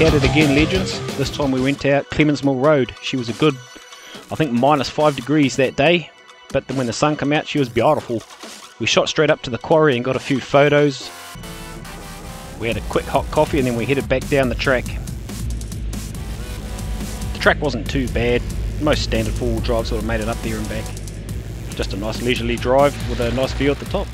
Back at it again, legends. This time we went out Clements Mill Road. She was a good, I think, minus five degrees that day. But when the sun came out, she was beautiful. We shot straight up to the quarry and got a few photos. We had a quick hot coffee and then we headed back down the track. The track wasn't too bad. Most standard four-wheel drive sort of made it up there and back. Just a nice leisurely drive with a nice view at the top.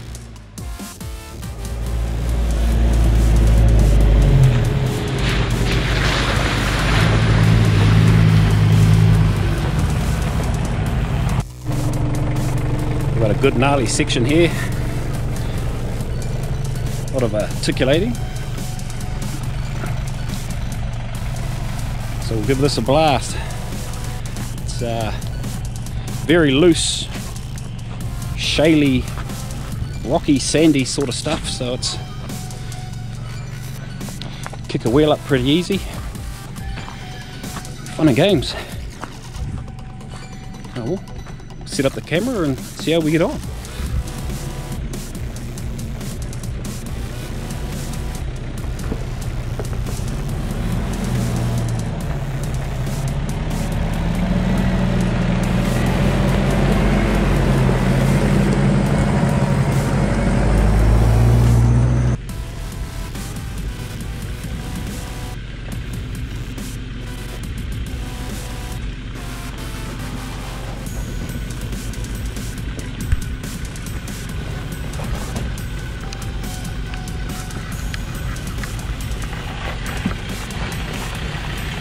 Got a good gnarly section here. A lot of articulating. So we'll give this a blast. It's uh, very loose, shaly, rocky, sandy sort of stuff. So it's kick a wheel up pretty easy. Fun and games. Oh, set up the camera and see how we get on.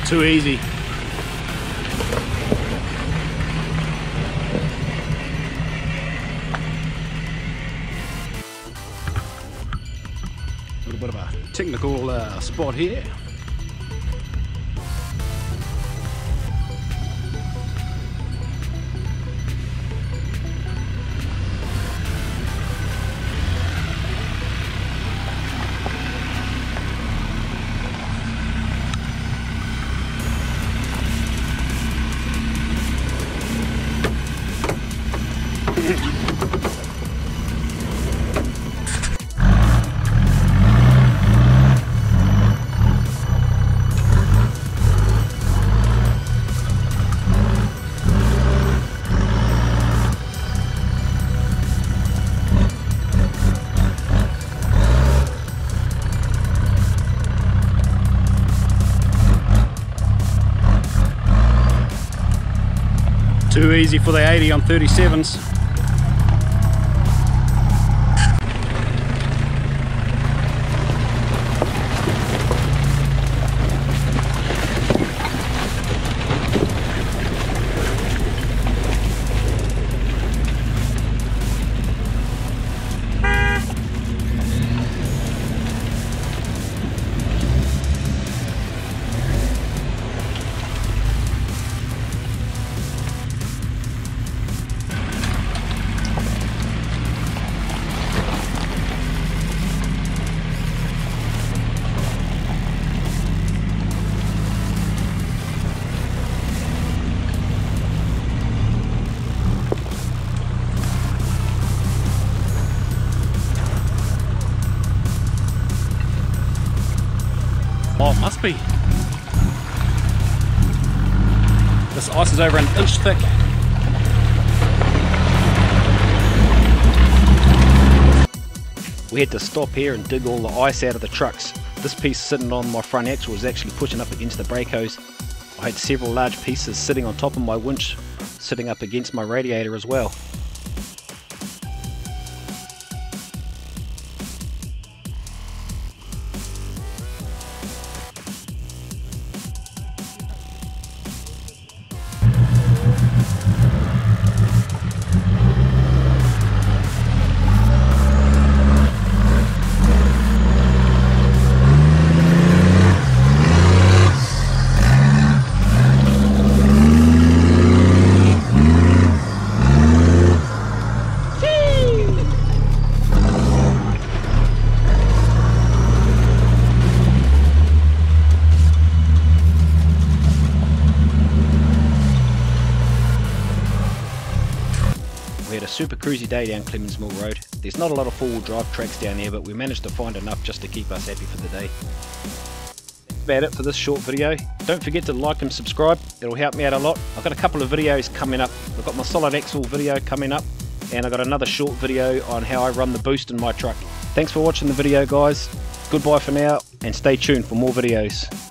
Too easy. A little bit of a technical uh, spot here. Too easy for the 80 on 37s. This ice is over an inch thick. We had to stop here and dig all the ice out of the trucks. This piece sitting on my front axle was actually pushing up against the brake hose. I had several large pieces sitting on top of my winch, sitting up against my radiator as well. A super cruisy day down Clements Mill Road. There's not a lot of four-wheel drive tracks down there, but we managed to find enough just to keep us happy for the day. That's about it for this short video. Don't forget to like and subscribe, it'll help me out a lot. I've got a couple of videos coming up. I've got my solid axle video coming up and I've got another short video on how I run the boost in my truck. Thanks for watching the video guys. Goodbye for now and stay tuned for more videos.